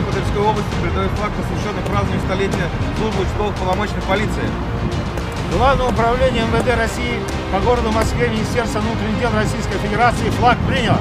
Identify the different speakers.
Speaker 1: МВД области передает флаг, посвященный празднованию столетия службы участковых полномочных полиции.
Speaker 2: Главное управление МВД России по городу Москве Министерство внутренних дел Российской Федерации флаг приняло.